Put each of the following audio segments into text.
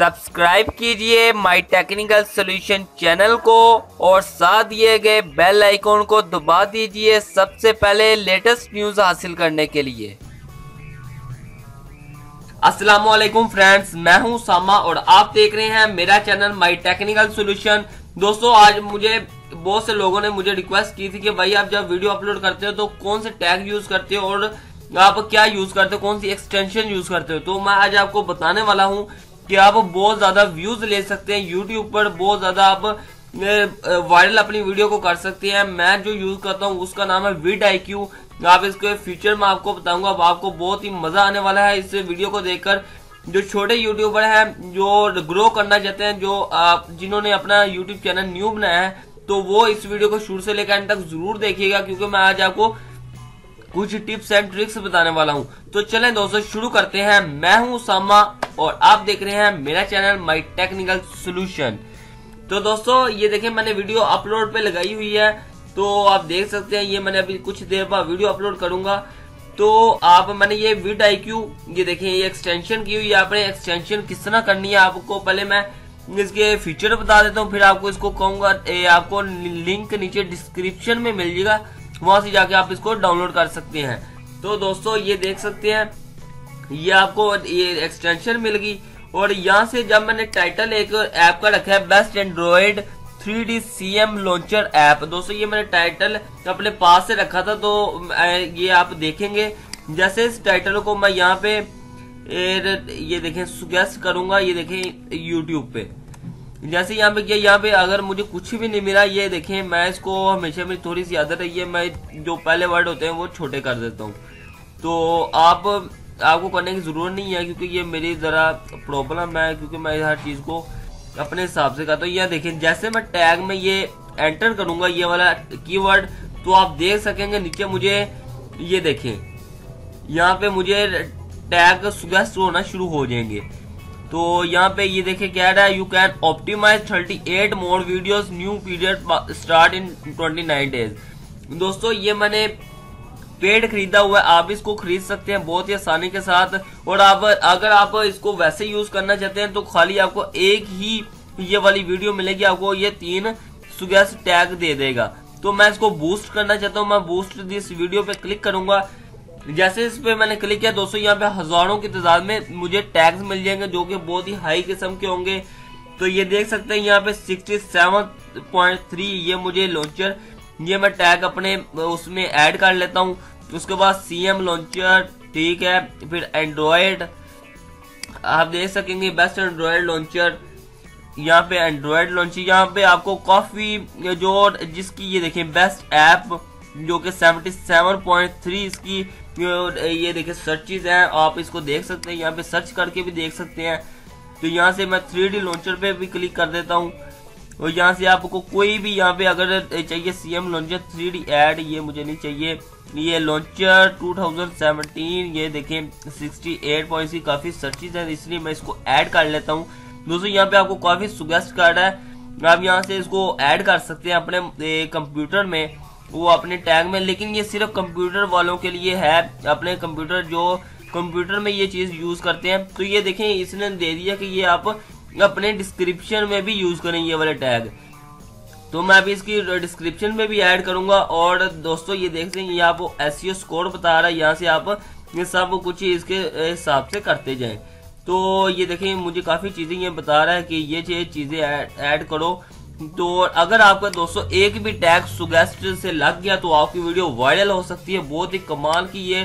Subscribe कीजिए माई technical solution channel को और साथ दिए गए बेल आइकॉन को दबा दीजिए सबसे पहले लेटेस्ट न्यूज़ हासिल करने के लिए। वालेकुम फ्रेंड्स, मैं हूँ सामा और आप देख रहे हैं मेरा चैनल माई टेक्निकल सोल्यूशन। दोस्तों, आज मुझे बहुत से लोगों ने मुझे रिक्वेस्ट की थी कि भाई आप जब वीडियो अपलोड करते हो तो कौन से टैग यूज़ करते हो और आप क्या यूज़ करते हो, कौन सी एक्सटेंशन यूज़ करते हो? तो मैं आज आपको बताने वाला हूँ कि आप बहुत ज़्यादा व्यूज़ ले सकते हैं यूट्यूब पर बहुत ज़्यादा आप वायरल अपनी वीडियो को कर सकते हैं। मैं जो यूज़ करता हूँ, उसका नाम है विड आई क्यू आप इसके फ्यूचर में आपको बताऊँगा, अब आपको बहुत ही मज़ा आने वाला है इस वीडियो को देखकर। जो छोटे यूट्यूबर हैं, जो ग्रो करना चाहते हैं, जो आप, जिन्होंने अपना यूट्यूब चैनल न्यू बनाया है तो वो इस वीडियो को शुरू से लेकर तक ज़रूर देखिएगा, क्योंकि मैं आज आपको कुछ टिप्स एंड ट्रिक्स बताने वाला हूँ। तो चलें दोस्तों, शुरू करते हैं। मैं हूँ सामा और आप देख रहे हैं मेरा चैनल माई टेक्निकल सोल्यूशन। तो दोस्तों, ये देखिए मैंने वीडियो अपलोड पे लगाई हुई है तो आप देख सकते हैं, ये मैंने अभी कुछ देर बाद वीडियो अपलोड करूँगा। तो आप, मैंने ये विड आई क्यू ये देखिए ये एक्सटेंशन की हुई है, आपने एक्सटेंशन किस तरह करनी है आपको पहले मैं इसके फीचर बता देता हूँ, फिर आपको इसको कहूँगा आपको लिंक नीचे डिस्क्रिप्शन में मिल जाएगा, वहाँ से जाके आप इसको डाउनलोड कर सकते हैं। तो दोस्तों, ये देख सकते हैं ये आपको ये एक्सटेंशन मिल गई। और यहाँ से जब मैंने टाइटल एक ऐप का रखा है best android three D C M launcher app दोस्तों, ये मैंने टाइटल अपने पास से रखा था तो ये आप देखेंगे। जैसे इस टाइटल को मैं यहाँ पे ये देखें सुगेस्ट करूँगा, ये देखें यूट्यूब पे। जैसे यहाँ पे किया, यहाँ पे अगर मुझे कुछ भी नहीं मिला, ये देखें, मैं इसको हमेशा मेरी थोड़ी सी आदत है, ये मैं जो पहले वर्ड होते हैं, वो छोटे कर देता हूँ। तो आप आपको करने की ज़रूरत नहीं है, क्योंकि ये मेरी जरा प्रॉब्लम है, क्योंकि मैं हर चीज़ को अपने हिसाब से करता हूँ। यह देखें जैसे मैं टैग में ये एंटर करूँगा, ये वाला कीवर्ड तो आप देख सकेंगे नीचे मुझे ये देखें। यहाँ पे मुझे टैग सुगेस्ट होना शुरू हो जाएँगे। तो यहाँ पे ये देखे, कह रहा है you can optimise 38 more videos new period start in 29 days दोस्तों, ये मैंने पेड खरीदा हुआ है, आप इसको खरीद सकते हैं बहुत ही आसानी के साथ। और आप, अगर आप इसको वैसे यूज़ करना चाहते हैं तो खाली आपको एक ही ये वाली वीडियो मिलेगी, आपको ये तीन सुगेस्ट टैग दे देगा। तो मैं इसको बूस्ट करना चाहता हूँ, मैं बूस्ट दिस वीडियो पे क्लिक करूँगा। जैसे इस पे मैंने क्लिक किया, दोस्तों, यहाँ पे हज़ारों की तादाद में मुझे टैग्स मिल जाएँगे, जो कि बहुत ही हाई किस्म के होंगे। तो ये देख सकते हैं, यहाँ पे 67.3 ये मुझे लॉन्चर ये मैं टैग अपने उसमें ऐड कर लेता हूँ। उसके बाद सी एम लॉन्चर ठीक है, फिर एंड्रॉयड आप देख सकेंगे बेस्ट एंड्रॉयड लॉन्चर यहाँ पे एंड्रॉयड लॉन्चर यहाँ पे आपको काफ़ी जो जिसकी ये देखें बेस्ट ऐप जो कि 77.3 इसकी ये देखिए सर्चिज हैं, आप इसको देख सकते हैं, यहाँ पे सर्च करके भी देख सकते हैं। तो यहाँ से मैं थ्री डी लॉन्चर पे भी क्लिक कर देता हूँ। और यहाँ से आपको कोई भी यहाँ पे अगर चाहिए C M launcher three D add ये मुझे नहीं चाहिए। ये लॉन्चर 2017 ये देखें 68 पॉइंट की काफ़ी सर्चिज है, इसलिए मैं इसको ऐड कर लेता हूँ। दोस्तों, यहाँ पे आपको काफ़ी सुगेस्ट कार्ड है। आप यहाँ से इसको ऐड कर सकते हैं अपने कंप्यूटर में, वो अपने टैग में। लेकिन ये सिर्फ़ कंप्यूटर वालों के लिए है। अपने कंप्यूटर जो कंप्यूटर में ये चीज़ यूज़ करते हैं। तो ये देखें, इसने दे दिया कि ये आप अपने डिस्क्रिप्शन में भी यूज़ करें ये वाले टैग तो मैं अभी इसकी डिस्क्रिप्शन में भी ऐड करूँगा और दोस्तों ये देख हैं ये आपको एस स्कोर बता रहा है, यहाँ से आप ये सब कुछ इसके हिसाब से करते जाएँ। तो ये देखें, मुझे काफ़ी चीज़ें ये बता रहा है कि ये चीज़ें ऐड करो। तो अगर आपका दोस्तों एक भी टैग सुगेस्ट से लग गया तो आपकी वीडियो वायरल हो सकती है। बहुत ही कमाल की ये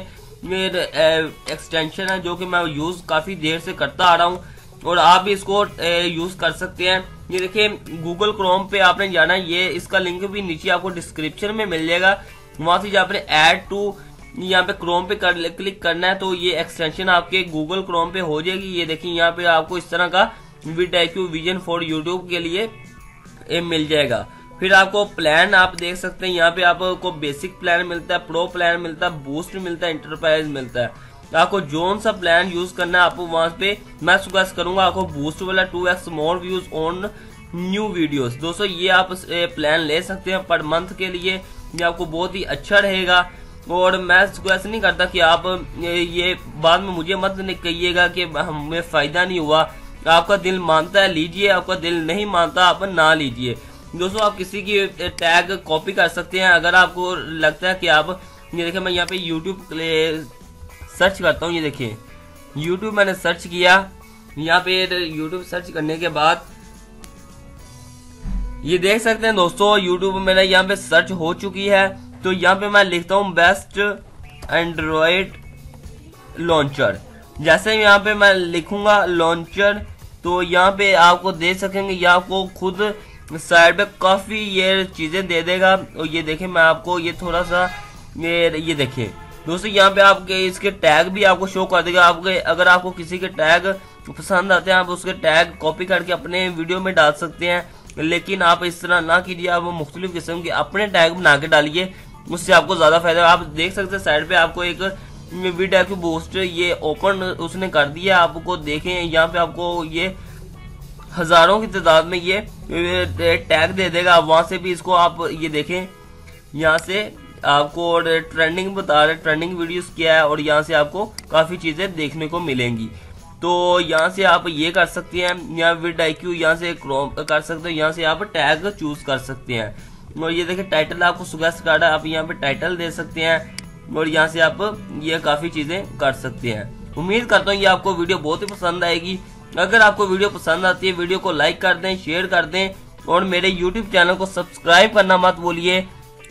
एक्सटेंशन है जो कि मैं यूज़ काफ़ी देर से करता आ रहा हूँ। और आप भी इसको यूज़ कर सकते हैं। ये देखिए गूगल क्रोम पे आपने जाना, ये, इसका लिंक भी नीचे आपको डिस्क्रिप्शन में मिल जाएगा। वहाँ से जो आपने एड टू यहाँ पे क्रोम पे कर क्लिक करना है तो ये एक्सटेंशन आपके गूगल क्रोम पे हो जाएगी। ये देखिए, यहाँ पे आपको इस तरह का विद विजन फॉर यूट्यूब के लिए मिल जाएगा। फिर आपको प्लान आप देख सकते हैं, यहाँ पे आपको बेसिक प्लान मिलता है प्रो प्लान मिलता है बूस्ट मिलता है इंटरप्राइज मिलता है। आपको जोन सा प्लान यूज़ करना है, आपको वहाँ पे मैं सुगेस्ट करूँगा, आपको बूस्ट वाला two X more views on new videos दोस्तों, ये आप प्लान ले सकते हैं पर मंथ के लिए। ये आपको बहुत ही अच्छा रहेगा। और मैं सुगेस्ट नहीं करता कि आप, ये बाद में मुझे मत कहिएगा कि हमें फ़ायदा नहीं हुआ। आपका दिल मानता है, लीजिए। आपका दिल नहीं मानता, आप ना लीजिए। दोस्तों, आप किसी की टैग कॉपी कर सकते हैं। अगर आपको लगता है कि आप, ये देखिए, मैं यहाँ पे यूट्यूब सर्च करता हूँ, ये देखिए। यूट्यूब मैंने सर्च किया। यहाँ पे यूट्यूब सर्च करने के बाद ये देख सकते हैं दोस्तों यूट्यूब मेरा यहाँ पे सर्च हो चुकी है। तो यहाँ पे मैं लिखता हूँ बेस्ट एंड्रॉयड लॉन्चर जैसे यहाँ पे मैं लिखूँगा लॉन्चर तो यहाँ पे आपको दे सकेंगे, या आपको खुद साइड पे काफ़ी ये चीज़ें दे देगा। और ये देखें, मैं आपको ये थोड़ा सा ये ये देखें दोस्तों, यहाँ पे आपके इसके टैग भी आपको शो कर देगा। आपके, अगर आपको किसी के टैग पसंद आते हैं, आप उसके टैग कॉपी करके अपने वीडियो में डाल सकते हैं। लेकिन आप इस तरह ना कीजिए, आप मुख्तलिफ़ किस्म के अपने टैग बना के डालिए। उससे आपको ज़्यादा फ़ायदा आप देख सकते हैं साइड पे आपको एक वीडियो की पोस्ट ये ओपन उसने कर दिया आपको देखें, यहाँ पे आपको ये हज़ारों की तादाद में ये टैग दे देगा। वहाँ से भी इसको आप ये देखें। यहाँ से आपको और ट्रेंडिंग बता रहे ट्रेंडिंग वीडियोस क्या है और यहाँ से आपको काफ़ी चीज़ें देखने को मिलेंगी। तो यहाँ से आप ये कर सकते हैं, यहाँ विद आई क्यू यहाँ से कर सकते हो, यहाँ से आप टैग चूज़ कर सकते हैं। और ये देखिए टाइटल आपको सुगेस्ट कार्ड है, आप यहाँ पे टाइटल दे सकते हैं और यहाँ से आप ये काफ़ी चीज़ें कर सकते हैं। उम्मीद करता हूँ ये आपको वीडियो बहुत ही पसंद आएगी। अगर आपको वीडियो पसंद आती है, वीडियो को लाइक कर दें शेयर कर दें और मेरे यूट्यूब चैनल को सब्सक्राइब करना मत बोलिए